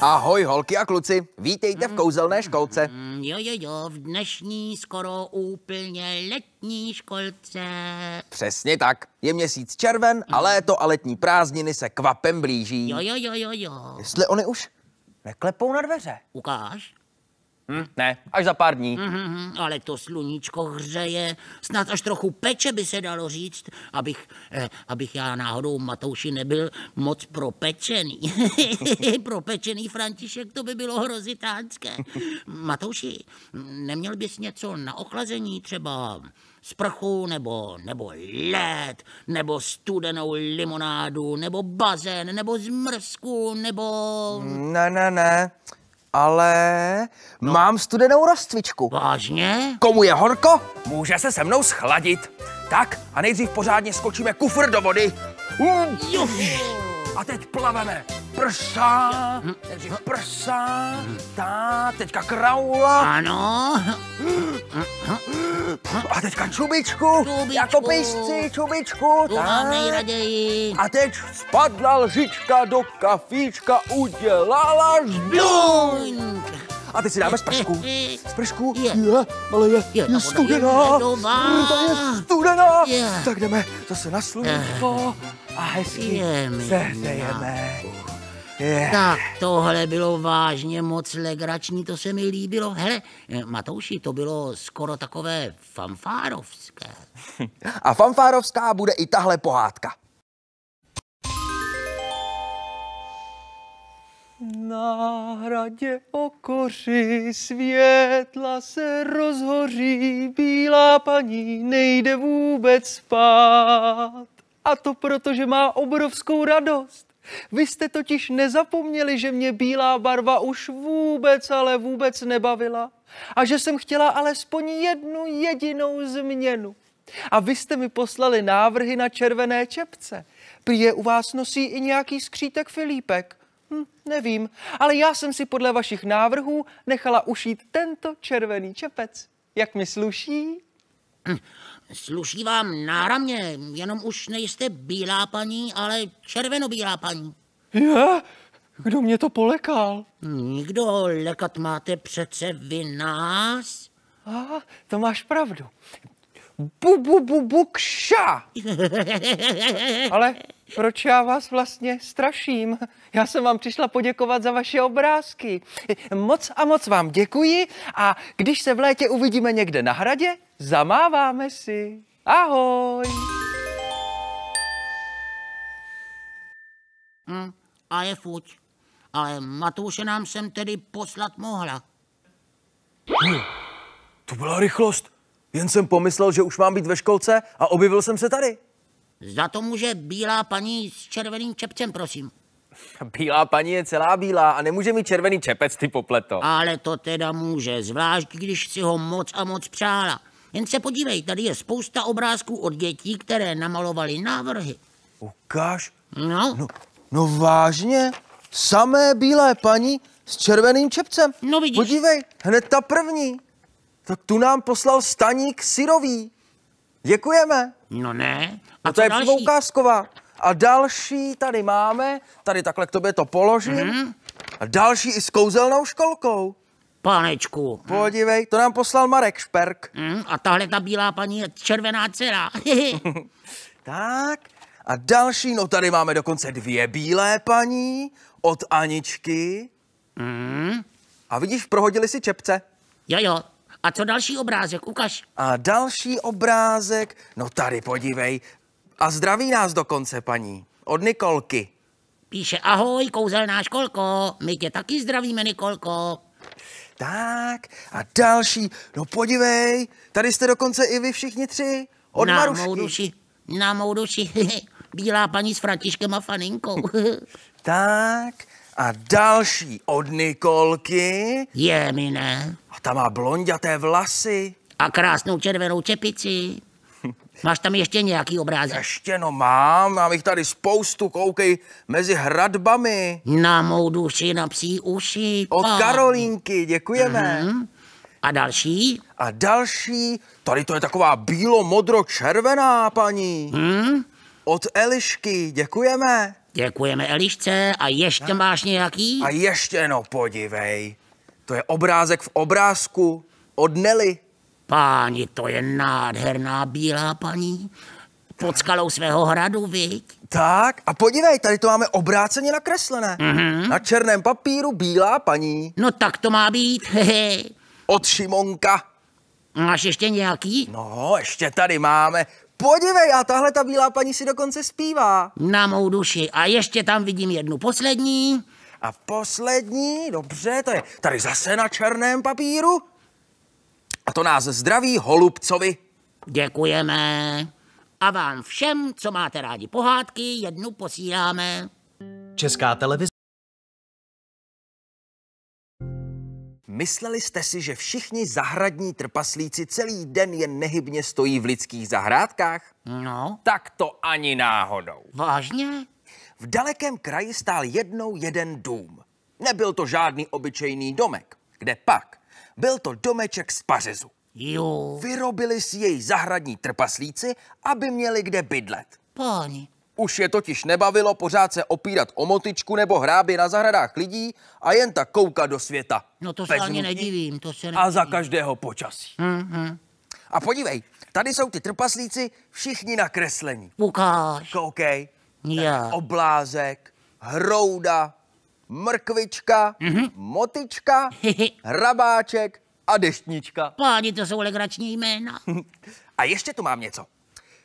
Ahoj holky a kluci, vítejte v kouzelné školce. Mm, Jo, jo, jo, v dnešní skoro úplně letní školce. Přesně tak, je měsíc červen a léto a letní prázdniny se kvapem blíží. Jo, jo, jo, jo, jo. Jestli oni už neklepou na dveře. Ukáž? Hm, ne, až za pár dní. Mhm, ale to sluníčko hřeje, snad až trochu peče by se dalo říct, abych, eh, abych já náhodou Matouši nebyl moc propečený. propečený František, to by bylo hrozitánské. Matouši, neměl bys něco na ochlazení, třeba sprchu, nebo, nebo led, nebo studenou limonádu, nebo bazén, nebo zmrzku, nebo... Ne, ne, ne, ale no. mám studenou rozcvičku. Vážně? Komu je horko, může se se mnou schladit. Tak a nejdřív pořádně skočíme kufr do vody. A teď plaveme. Prsa, nejdřív prsa, tá, teďka kraula Ano, a teďka čubičku, Čubičku. jako pejsci, čubičku, tak. nejraději. A teď spadla lžička do kafíčka, udělala. Blunk. A teď si dáme spršku. Spršku? Je. je ale je, Je, je, studená. je Ta je studená. Je. Tak jdeme zase na sluníčko a hezky Je se hřejeme. Je. Tak tohle bylo vážně moc legrační, to se mi líbilo. Hele, eh, Matouši, to bylo skoro takové fanfárovské. A fanfárovská bude i tahle pohádka. Na hradě okoři světla se rozhoří, bílá paní nejde vůbec spát. A to proto, že má obrovskou radost. Vy jste totiž nezapomněli, že mě bílá barva už vůbec, ale vůbec nebavila. A že jsem chtěla alespoň jednu jedinou změnu. A vy jste mi poslali návrhy na červené čepce. Prý je u vás nosí i nějaký skřítek Filipek. Hm, nevím, ale já jsem si podle vašich návrhů nechala ušít tento červený čepec. Jak mi sluší? Sluší vám náramně, jenom už nejste bílá paní, ale červenobílá paní. Je? Kdo mě to polekal? Nikdo lekat máte přece vy nás? A, to máš pravdu. Bu, bu, bu, bukša! Ale proč já vás vlastně straším? Já jsem vám přišla poděkovat za vaše obrázky. Moc a moc vám děkuji a když se v létě uvidíme někde na hradě, zamáváme si. Ahoj! Hm, a je fuť. Ale Matouše nám sem tedy poslat mohla. To byla rychlost. Jen jsem pomyslel, že už mám být ve školce a objevil jsem se tady. Za to může bílá paní s červeným čepcem, prosím. Bílá paní je celá bílá a nemůže mít červený čepec, ty popleto. Ale to teda může, zvlášť když si ho moc a moc přála. Jen se podívej, tady je spousta obrázků od dětí, které namalovali návrhy. Ukáž. No, No, no vážně? Samé bílé paní s červeným čepcem. No vidíš. Podívej, hned ta první. Tak tu nám poslal staník syrový. Děkujeme. no ne. A A to co je přímo další? ukázková. A další tady máme, tady takhle k tobě to položím. Mhm. A další i s kouzelnou školkou. Panečku. Podívej, to nám poslal Marek Šperk. Hm, a tahle ta bílá paní je červená dcera. Tak. A další, no tady máme dokonce dvě bílé paní od Aničky. hm, A vidíš, prohodili si čepce. jo, jo. A co další obrázek? Ukaž. A další obrázek, no tady podívej. A zdraví nás dokonce, paní. Od Nikolky. Píše, ahoj, kouzelná školko, my tě taky zdravíme, Nikolko. Tak, a další, no podívej, tady jste dokonce i vy všichni tři. Od na Marušky. mou duši, na mou duši. Bílá paní s Františkem a Faninkou. Tak, a další od Nikolky. je mi ne. A ta má blonděté vlasy. A krásnou červenou čepici. Máš tam ještě nějaký obrázek? Ještě no mám, mám jich tady spoustu, koukej, mezi hradbami. Na mou duši, na psí uši. Od pa. Karolínky, děkujeme. Hm? A další? A další, tady to je taková bílo-modro-červená, paní. Hm? Od Elišky, děkujeme. Děkujeme Elišce a ještě máš nějaký? A ještě no, podívej. To je obrázek v obrázku od Nelly. Páni, to je nádherná bílá paní. Pod skalou svého hradu, viď? Tak, a podívej, tady to máme obráceně nakreslené. Mm-hmm. Na černém papíru bílá paní. No tak to má být, hehe. Od Šimonka. Máš ještě nějaký? No, ještě tady máme. Podívej, a tahle ta bílá paní si dokonce zpívá. Na mou duši. A ještě tam vidím jednu poslední. A poslední, dobře, to je tady zase na černém papíru. A to nás zdraví Holubcovi. Děkujeme. A vám všem, co máte rádi pohádky, jednu posíláme. Česká televize. Mysleli jste si, že všichni zahradní trpaslíci celý den jen nehybně stojí v lidských zahrádkách? No, Tak to ani náhodou. vážně? V dalekém kraji stál jednou jeden dům. Nebyl to žádný obyčejný domek. Kde pak? Byl to domeček z pařezu. Jo, Vyrobili si jej zahradní trpaslíci, aby měli kde bydlet. páni. Už je totiž nebavilo pořád se opírat o motičku nebo hrábě na zahradách lidí a jen tak koukat do světa. No to se ani nedivím, to se A nedivím. za každého počasí. Mhm. A podívej, tady jsou ty trpaslíci všichni nakreslení. Ukáž. Koukej, Já. oblázek, hrouda, mrkvička, Mhm. motička, hrabáček a deštnička. Páni, to jsou legrační jména. A ještě tu mám něco.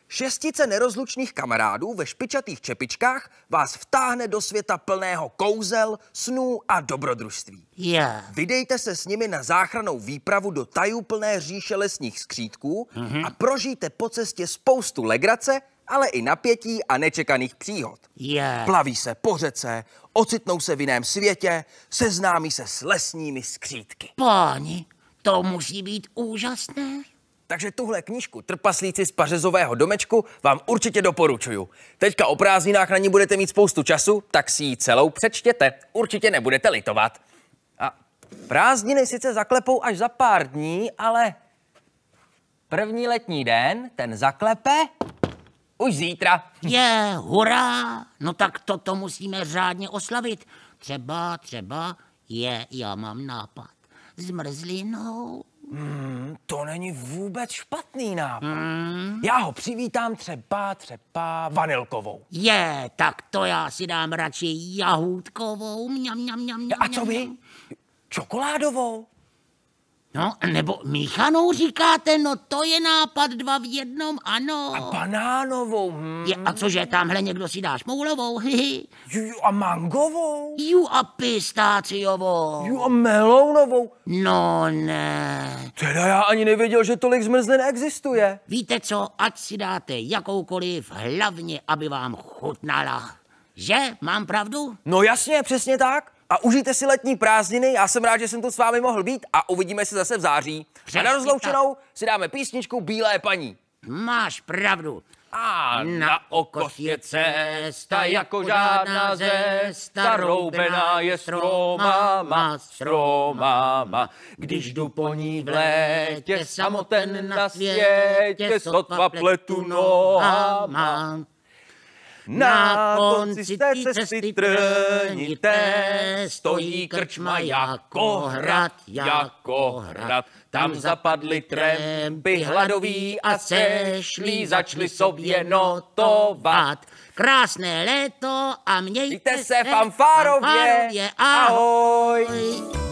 Šestice nerozlučných kamarádů ve špičatých čepičkách vás vtáhne do světa plného kouzel, snů a dobrodružství. Já. Vydejte se s nimi na záchranou výpravu do tajuplné říše lesních skřítků a prožijte po cestě spoustu legrace, ale i napětí a nečekaných příhod. Já. Plaví se po řece, ocitnou se v jiném světě, seznámí se s lesními skřítky. Páni, to musí být úžasné. Takže tuhle knížku Trpaslíci z pařezového domečku vám určitě doporučuju. Teďka o prázdninách na ní budete mít spoustu času, tak si ji celou přečtěte. Určitě nebudete litovat. A prázdniny sice zaklepou až za pár dní, ale první letní den ten zaklepe už zítra. Je, hurá! No tak toto musíme řádně oslavit. Třeba, třeba je, já mám nápad. Zmrzlinou. To není vůbec špatný nápad. Já ho přivítám třeba, třeba vanilkovou. Je, tak to já si dám radši jahůdkovou. Mňam, mňam, mňam, mňam, A co vy? Čokoládovou? No, nebo míchanou říkáte, no to je nápad dva v jednom, ano. A banánovou? Hm. Je, a cože, tamhle někdo si dá šmoulovou? Hihi. Ju, a mangovou? Ju a pistáciovou. Ju, a melounovou? No ne. Teda já ani nevěděl, že tolik zmrzlin existuje. Víte co, ať si dáte jakoukoliv, hlavně, aby vám chutnala. Že? Mám pravdu? No jasně, přesně tak. A užijte si letní prázdniny, já jsem rád, že jsem tu s vámi mohl být a uvidíme se zase v září. A Přesně na rozloučenou si dáme písničku Bílé paní. Máš pravdu. A Na oko je cesta, jako žádná cesta, roubená je stromama, stromama. Když jdu po ní v létě, samoten na světě, sotva pletu nohama. Na konci té cesty trnité stojí krčma jako hrad, jako hrad. Tam zapadly trampy hladoví a sešli, začali sobě notovat. Krásné léto a mějte Mějte se fanfárově. fanfárově. Ahoj. Ahoj.